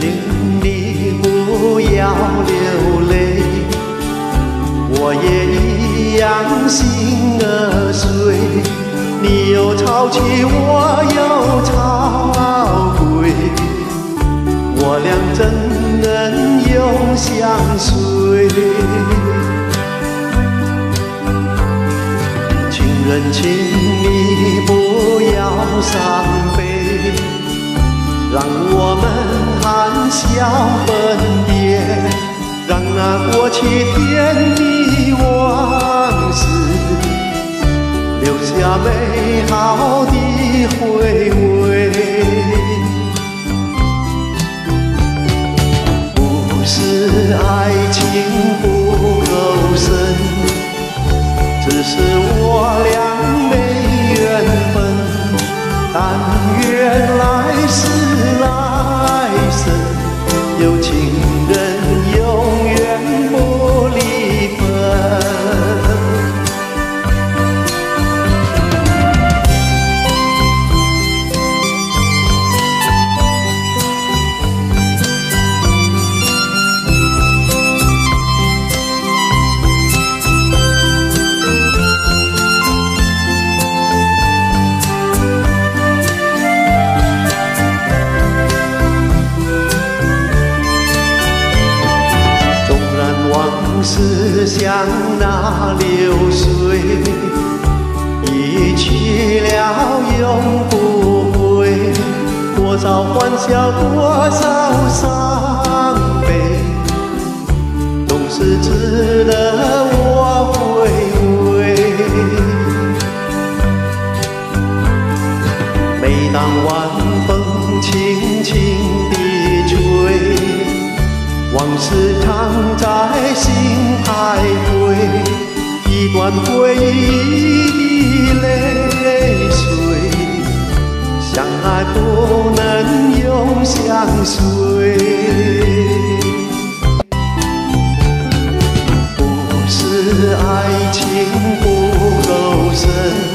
请你不要流泪，我也一样心儿碎。你又潮起，我又潮归，我俩怎能永相随？情人，请你不要伤悲，让我们要分别，让那过去甜蜜往事留下美好的回味。不是爱情不够深，只是我俩没缘分。但愿来世，友情。然往事像那流水，一去了永不回。多少欢笑，多少伤悲，总是值得我回味。每当晚风往事藏在心徘徊，一段回忆的泪水，相爱不能永相随。不是爱情不够深。